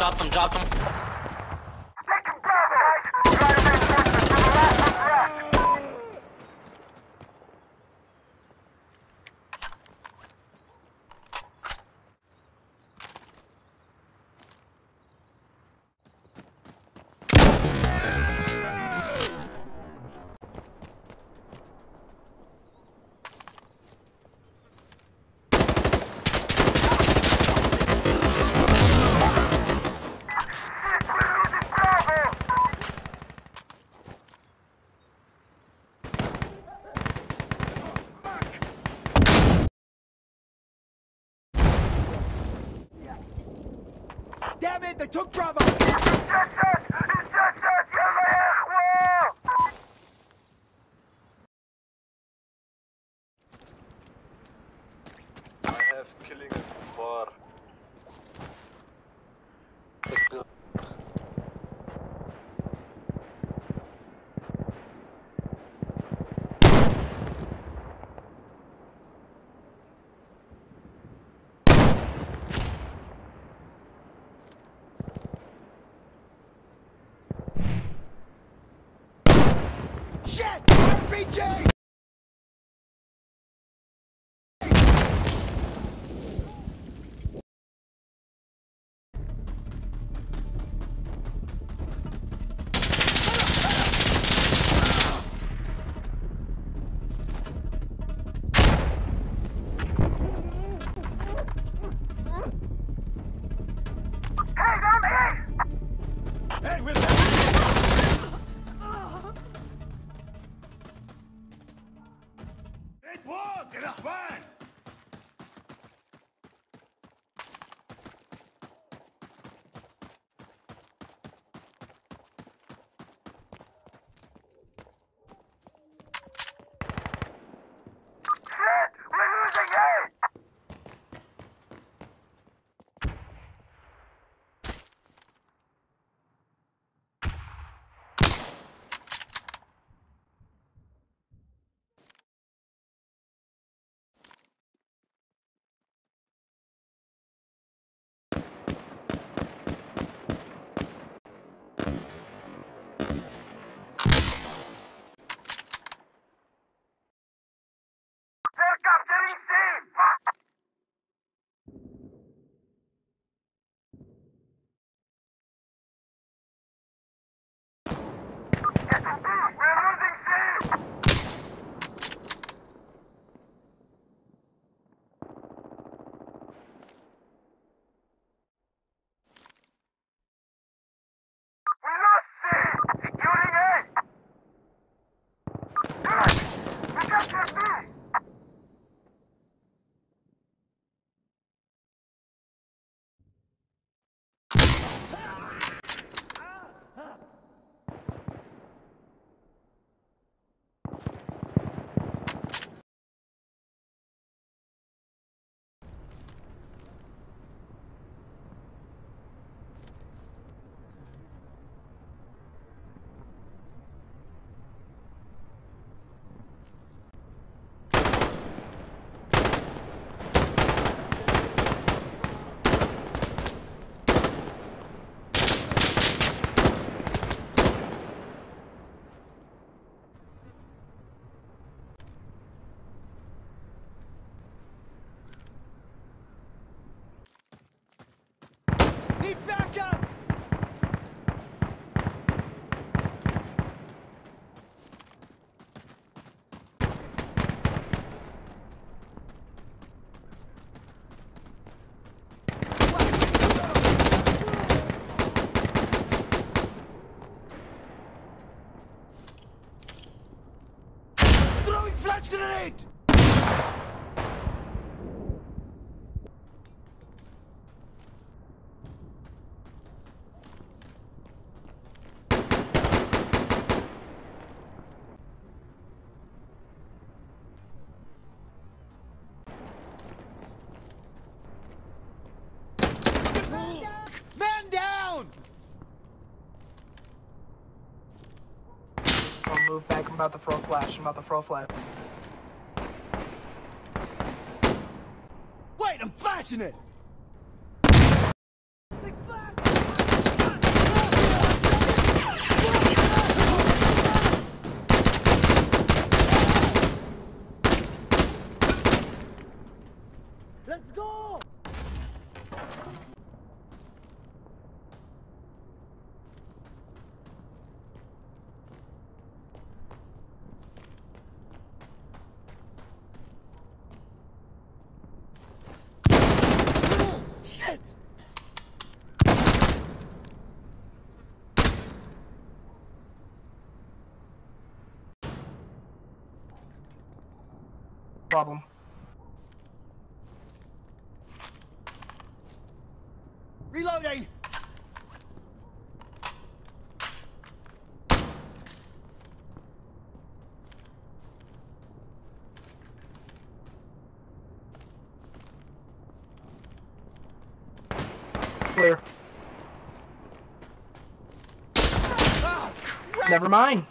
Dropped him, dropped him. Incoming! They took Bravo! RPG! Need backup! Move back. I'm about to throw a flash. I'm about to throw a flash. Wait, I'm flashing it! problem. Reloading! Clear. Ah, Never mind.